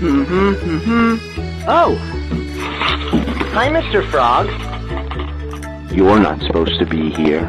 Mm-hmm, mm-hmm. Oh. Hi, Mr. Frog. You're not supposed to be here.